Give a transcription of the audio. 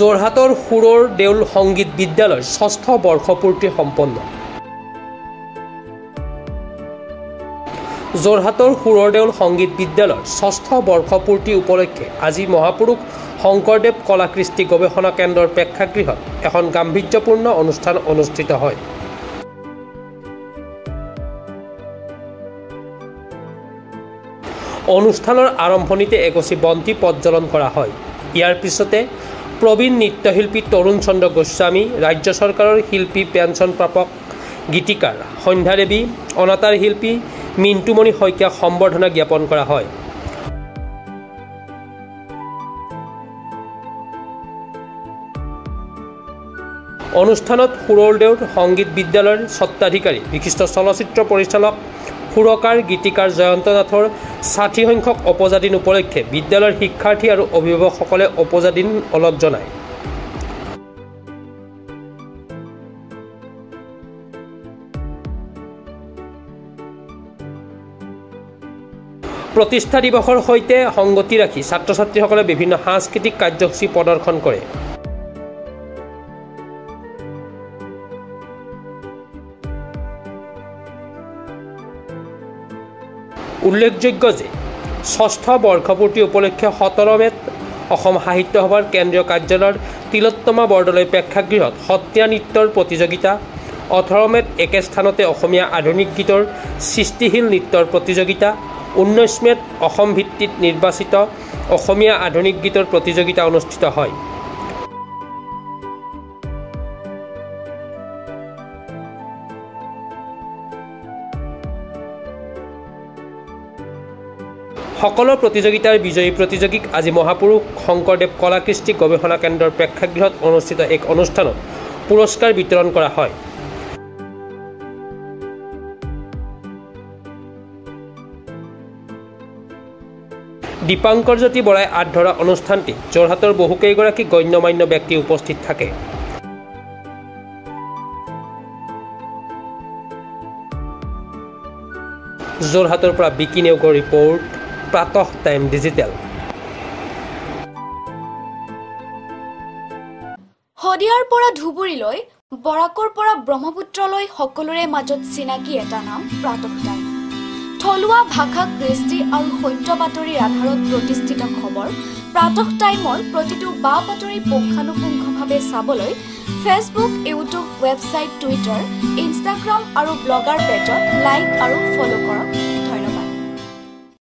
যোৰহাটৰ সুৰৰ দেউল সংগীত বিদ্যালয়ৰ ষষ্ঠ বৰ্ষপূৰ্তি সম্পন্ন। যোৰহাটৰ সুৰৰ দেউল সংগীত বিদ্যালয়ৰ ষষ্ঠ বৰ্ষপূৰ্তি উপলক্ষে আজি মহাপুৰুষ শংকৰদেৱ কলা কৃষ্টি গৱেষণা কেন্দ্ৰৰ প্ৰেক্ষাগৃহত এখন গাম্ভীৰ্যপূৰ্ণ অনুষ্ঠান অনুষ্ঠিত হয়। অনুষ্ঠানৰ আৰম্ভণিতে এগছি বন্তি প্ৰজ্বলন কৰা হয়। ইয়াৰ পিছতে প্ৰবীণ নৃত্যশিল্পী তৰুণ চন্দ্ৰ গোস্বামী ৰাজ্য চৰকাৰৰ শিল্পী পেঞ্চন প্ৰাপক গীতিকাৰ সন্ধ্যা দেৱী অনাতাঁৰ শিল্পী মিণ্টুমণি শইকীয়াক সম্বৰ্ধনা জ্ঞাপন কৰা হয়। অনুষ্ঠানত সুৰলদেউৰ সংগীত বিদ্যালয়ৰ স্বত্বাধিকাৰী বিশিষ্ট চলচ্চিত্ৰ পৰিচালক সুৰকাৰ গীতিকাৰ জয়ন্ত নাথৰ ষাঠি সংখ্যক অপজাদিন উপলক্ষে বিদ্যালয়ৰ শিক্ষাৰ্থী আৰু অভিভাৱকসকলে অপজাদিন অলপ জনায়। প্ৰতিষ্ঠা দিৱসৰ সৈতে সংগতি ৰাখি ছাত্ৰ ছাত্ৰীসকলে বিভিন্ন সাংস্কৃতিক কাৰ্যসূচী প্ৰদৰ্শন কৰে। উল্লেখযোগ্য যে ষষ্ঠ বৰ্ষপূৰ্তি উপলক্ষে সোতৰ মেত অসম সাহিত্য সভাৰ কেন্দ্ৰীয় কাৰ্যালয়ৰ তিলোত্তমা বৰদলৈ প্ৰেক্ষাগৃহত সত্ৰীয়া নৃত্যৰ প্ৰতিযোগিতা ওঠৰ মেত একে স্থানতে অসমীয়া আধুনিক গীতৰ সৃষ্টিশীল নৃত্যৰ প্ৰতিযোগিতা ঊনৈছ মেত অসম ভিত্তিত নিৰ্বাচিত অসমীয়া আধুনিক গীতৰ প্ৰতিযোগিতা অনুষ্ঠিত হয়। সকলো প্ৰতিযোগিতাৰ বিজয়ী প্ৰতিযোগীক আজি মহাপুৰুষ শংকৰদেৱ কলা কৃষ্টি গৱেষণা কেন্দ্ৰৰ প্ৰেক্ষাগৃহত অনুষ্ঠিত এক অনুষ্ঠানত পুৰস্কাৰ বিতৰণ কৰা হয়। দীপাংকৰ বৰাই আঁত ধৰা অনুষ্ঠানটিত যোৰহাটৰ বহুকেইগৰাকী গণ্যমান্য ব্যক্তি উপস্থিত থাকে। যোৰহাটৰ পৰা বিকি নেওগৰ ৰিপৰ্ট। প্ৰাতঃ টাইম ডিজিটেল শদিয়াৰ পৰা ধুবুৰীলৈ বৰাকৰ পৰা ব্ৰহ্মপুত্ৰলৈ সকলোৰে মাজত চিনাকি এটা নাম প্ৰাতঃ টাইম থলুৱা ভাষা কৃষ্টি আৰু সত্য বাতৰিৰ আধাৰত প্ৰতিষ্ঠিত খবৰ প্ৰাতঃ টাইমৰ প্ৰতিটো বা বাতৰি পুংখানুপুংখভাৱে চাবলৈ Facebook YouTube website Twitter Instagram আৰু ব্লগাৰ পেজত লাইক আৰু ফ'ল' কৰক।